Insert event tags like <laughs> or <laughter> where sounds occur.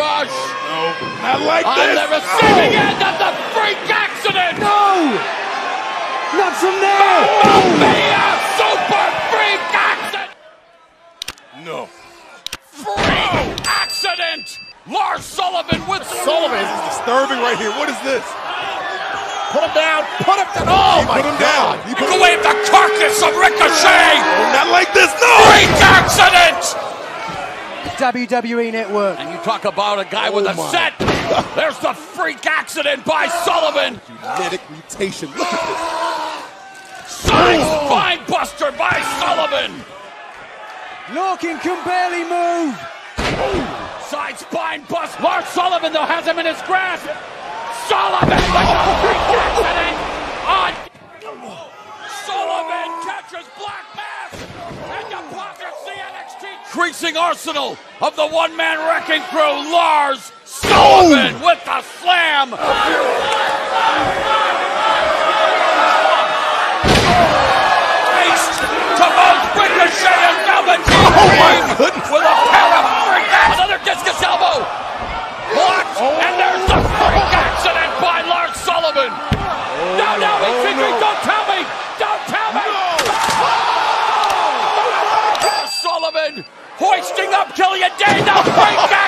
Not like On this. the receiving end of the freak accident. No! Not from there! Mia super freak accident. No. Freak accident. Lars Sullivan with Sullivan this is disturbing right here. What is this? Put him down! Put him down! Oh my put him God! down. He put him away the carcass of Ricochet. Oh, not like this. No. Freak accident. WWE Network. And you talk about a guy with Oh a my. set. There's the freak accident by ah! Sullivan. Genetic mutation. Look at this. Side oh! spine buster by Sullivan. Larkin can barely move. Side spine bust. Lars Sullivan, though, has him in his grasp. Sullivan with the freak accident on. Sullivan catches Black Mass and deposits the NXT increasing arsenal of the one-man wrecking crew. Lars Sullivan with the slam. Face to both Ricochet and Velveteen Oh, my Dream goodness. with a pair of freak Another discus elbow. Blocked. And there's the freak accident by Lars Sullivan. no, no, he's oh, figuring. no. Don't tell me. Don't tell me. Lars Sullivan hoisting up Killian Dain. The freak <laughs>